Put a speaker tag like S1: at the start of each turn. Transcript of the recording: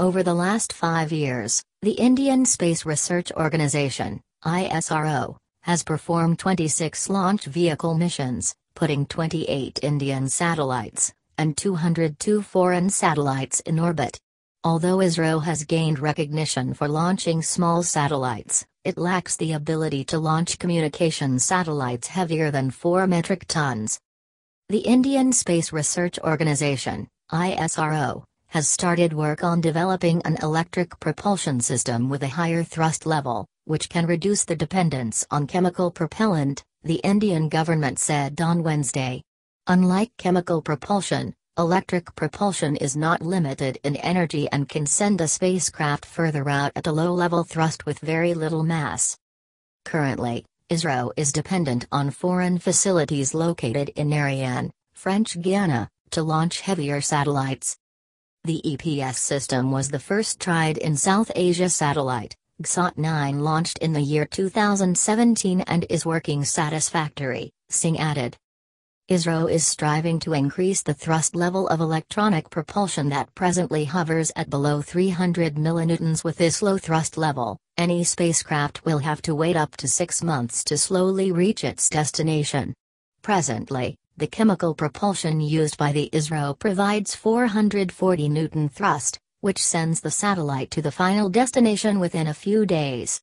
S1: Over the last five years, the Indian Space Research Organisation, ISRO, has performed 26 launch vehicle missions, putting 28 Indian satellites and 202 foreign satellites in orbit. Although ISRO has gained recognition for launching small satellites, it lacks the ability to launch communication satellites heavier than 4 metric tons. The Indian Space Research Organisation, ISRO, has started work on developing an electric propulsion system with a higher thrust level, which can reduce the dependence on chemical propellant, the Indian government said on Wednesday. Unlike chemical propulsion, electric propulsion is not limited in energy and can send a spacecraft further out at a low level thrust with very little mass. Currently, ISRO is dependent on foreign facilities located in Ariane, French Guiana, to launch heavier satellites. The EPS system was the first tried in South Asia satellite, GSAT 9 launched in the year 2017 and is working satisfactory, Singh added. ISRO is striving to increase the thrust level of electronic propulsion that presently hovers at below 300 millinewtons with this low thrust level. Any spacecraft will have to wait up to 6 months to slowly reach its destination. Presently, the chemical propulsion used by the ISRO provides 440 newton thrust, which sends the satellite to the final destination within a few days.